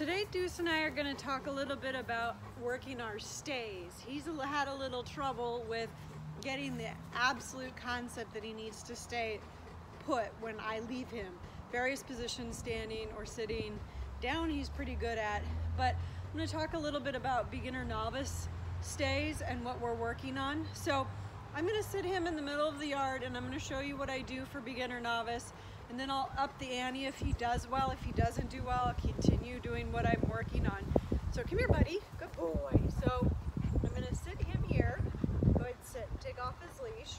Today Deuce and I are going to talk a little bit about working our stays. He's had a little trouble with getting the absolute concept that he needs to stay put when I leave him. Various positions, standing or sitting. Down he's pretty good at, but I'm going to talk a little bit about beginner novice stays and what we're working on. So I'm going to sit him in the middle of the yard and I'm going to show you what I do for beginner novice and then I'll up the ante if he does well. If he doesn't do well, I'll continue doing what I'm working on. So come here, buddy. Good boy. So I'm going to sit him here. Go ahead and sit. Take off his leash.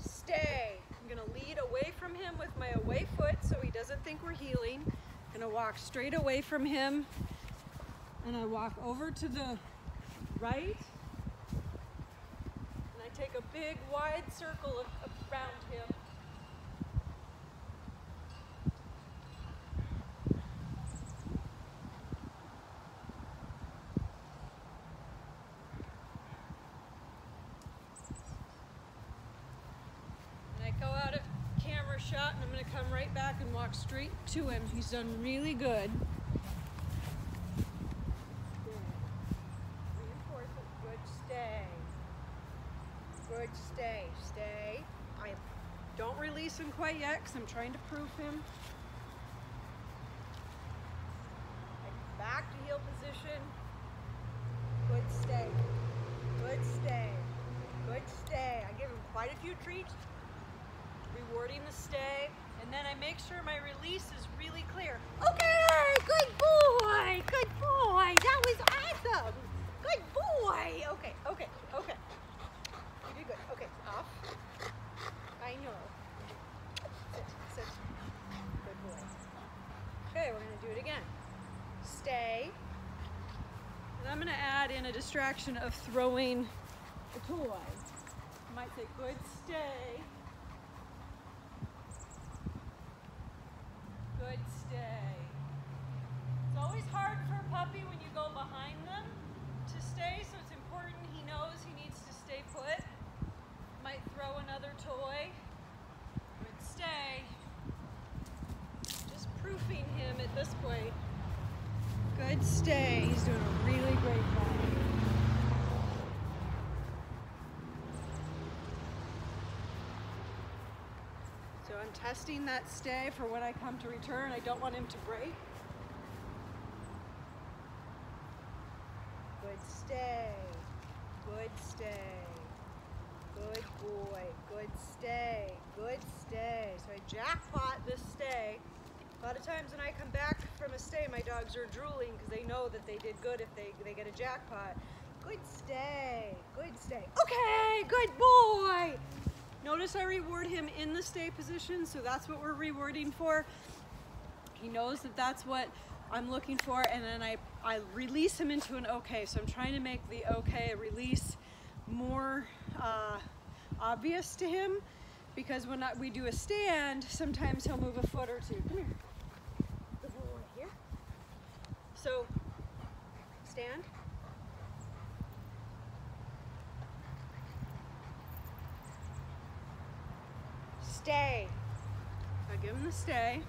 Stay. I'm going to lead away from him with my away foot so he doesn't think we're heeling. I'm going to walk straight away from him. And I walk over to the right. And I take a big wide circle around him. Shot and I'm going to come right back and walk straight to him. He's done really good. Good stay. Good stay. Stay. I don't release him quite yet because I'm trying to proof him. Back to heel position. Good stay. Good stay. Good stay. I give him quite a few treats rewarding the stay, and then I make sure my release is really clear. Okay, good boy, good boy, that was awesome. Good boy. Okay, okay, okay. You did good. Okay, off. I know. Sit, sit. Good boy. Okay, we're gonna do it again. Stay. And I'm gonna add in a distraction of throwing a toy. Might say good stay. Stay. It's always hard for a puppy when you go behind them to stay, so it's important he knows he needs to stay put. Might throw another toy, but stay. Just proofing him at this point. Good stay. He's doing a really great job. So I'm testing that stay for when I come to return. I don't want him to break. Good stay. Good stay. Good boy. Good stay. Good stay. So I jackpot this stay. A lot of times when I come back from a stay, my dogs are drooling because they know that they did good if they, they get a jackpot. Good stay. Good stay. Okay, good boy. Notice I reward him in the stay position, so that's what we're rewarding for. He knows that that's what I'm looking for, and then I, I release him into an okay. So I'm trying to make the okay release more uh, obvious to him because when I, we do a stand, sometimes he'll move a foot or two. Come here. Here. So, stand. Stay. I give him the stay.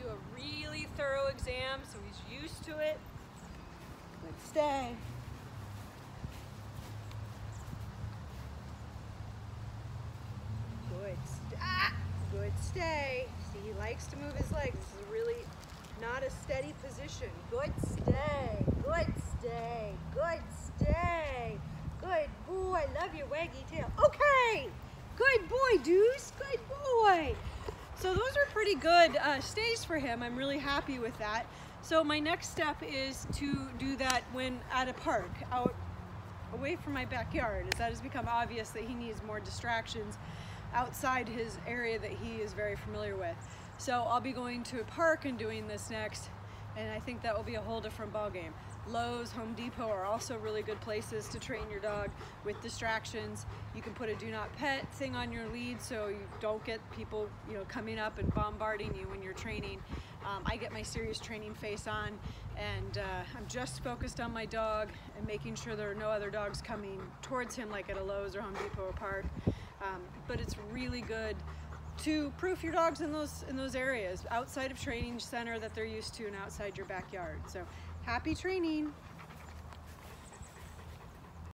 Do a really thorough exam so he's used to it. Good stay. Good, st ah, good stay. See, he likes to move his legs. This is really not a steady position. Good stay, good stay, good stay. Good boy, love your waggy tail. Okay, good boy, Deuce, good boy. So those are pretty good uh, stays for him. I'm really happy with that. So my next step is to do that when at a park, out away from my backyard, as that has become obvious that he needs more distractions outside his area that he is very familiar with. So I'll be going to a park and doing this next, and I think that will be a whole different ball game. Lowe's, Home Depot are also really good places to train your dog with distractions. You can put a do not pet thing on your lead so you don't get people you know coming up and bombarding you when you're training. Um, I get my serious training face on and uh, I'm just focused on my dog and making sure there are no other dogs coming towards him like at a Lowe's or Home Depot or park. Um, but it's really good to proof your dogs in those in those areas outside of training center that they're used to and outside your backyard. So happy training.